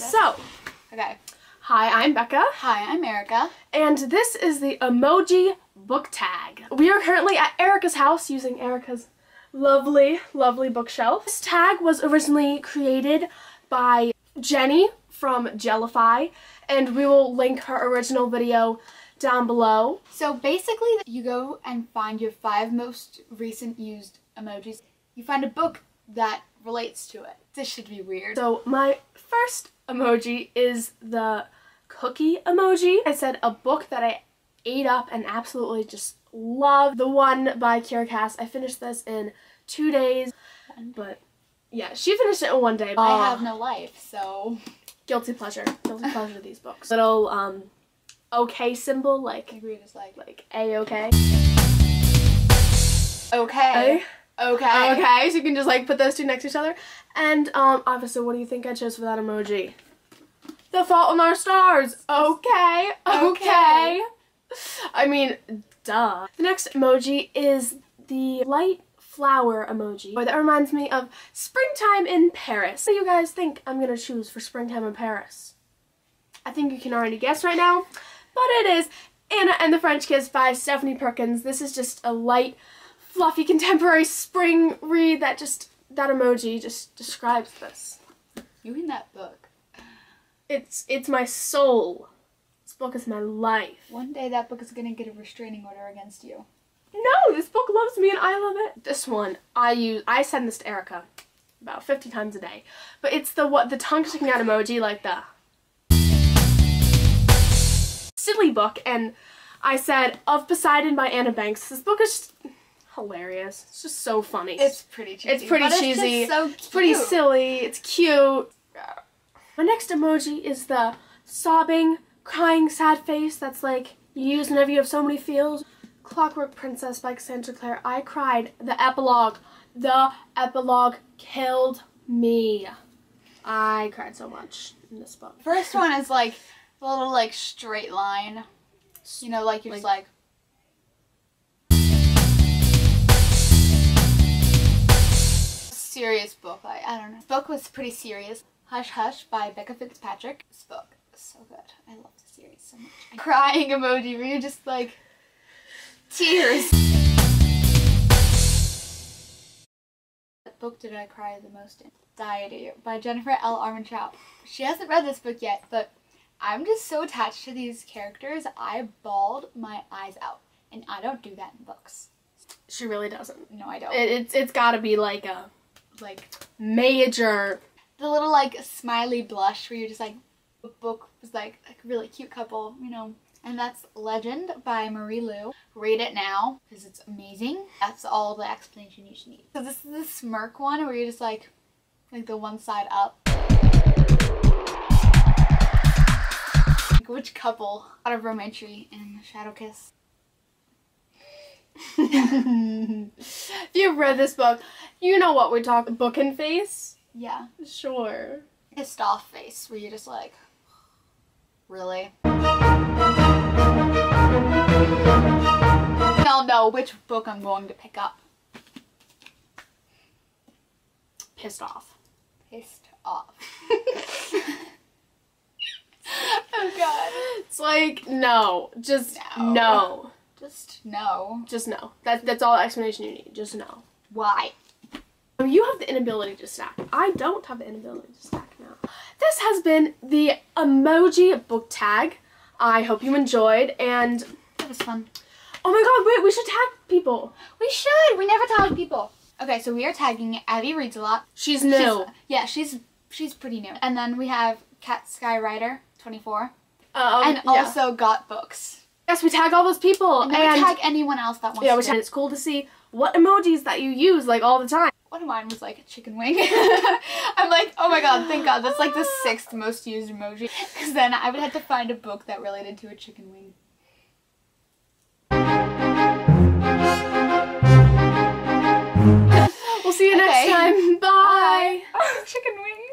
So, Okay. hi, I'm Becca, Hi, I'm Erica. and this is the emoji book tag. We are currently at Erica's house using Erica's lovely, lovely bookshelf. This tag was originally created by Jenny from Jellify, and we will link her original video down below. So basically, you go and find your five most recent used emojis. You find a book that relates to it. This should be weird. So my first emoji is the cookie emoji. I said a book that I ate up and absolutely just love. The one by Kiera Cass. I finished this in two days, but yeah, she finished it in one day. I have no life, so guilty pleasure. Guilty pleasure. These books. Little um, okay symbol like I agree. Just like like a okay. okay. Okay, Okay, so you can just like put those two next to each other. And um, obviously, what do you think I chose for that emoji? The Fault in Our Stars. Okay, okay. Okay. I mean, duh. The next emoji is the light flower emoji. That reminds me of springtime in Paris. What do you guys think I'm gonna choose for springtime in Paris? I think you can already guess right now, but it is Anna and the French Kiss by Stephanie Perkins. This is just a light, fluffy contemporary spring read that just, that emoji just describes this. You in that book? It's, it's my soul. This book is my life. One day that book is gonna get a restraining order against you. No, this book loves me and I love it. This one, I use, I send this to Erica about 50 times a day. But it's the what the tongue sticking out emoji, like the silly book. And I said, Of Poseidon by Anna Banks. This book is just hilarious. It's just so funny. It's pretty cheesy. It's pretty it's cheesy. just so It's pretty silly. It's cute. My next emoji is the sobbing, crying, sad face that's like you use whenever you have so many feels. Clockwork Princess by Cassandra Clare. I cried. The epilogue. The epilogue killed me. I cried so much in this book. First one is like a little like straight line. You know, like you're just like. Serious book. I, I don't know. book was pretty serious. Hush Hush by Becca Fitzpatrick. This book is so good. I love the series so much. Crying emoji where you're just like tears. What book did I cry the most in? Deity by Jennifer L. Armentrout. She hasn't read this book yet, but I'm just so attached to these characters. I bawled my eyes out, and I don't do that in books. She really doesn't. No, I don't. It, it's it's got to be like a like major. the little like smiley blush where you're just like, the book was like a really cute couple, you know. And that's Legend by Marie Lu. Read it now because it's amazing. That's all the explanation you should need. So this is the smirk one where you're just like, like the one side up. Like, which couple out of Romancery and Shadow Kiss? if you've read this book, you know what we talk. Book and face. Yeah. Sure. Pissed off face where you're just like, really? I'll know which book I'm going to pick up. Pissed off. Pissed off. oh god. It's like no, just No. no, Just no. just no. That that's all the explanation you need. Just no. Why? You have the inability to stack. I don't have the inability to stack now. This has been the emoji book tag. I hope you enjoyed. And That was fun. oh my god, wait, we should tag people. We should. We never tag people. Okay, so we are tagging Abby reads a lot. She's new. She's- yeah, she's she's pretty new. And then we have Kat Skywriter, 24. um, and yeah. also got books. yes, we tag all those people. And And, we tag anyone else that wants yeah, to. which it's cool to see what emojis that you use like all the time. One of mine was like a chicken wing. I'm like, oh my god, thank god, that's like the sixth most used emoji. Because then I would have to find a book that related to a chicken wing. We'll see you next Okay. time. Bye. Oh, chicken wing.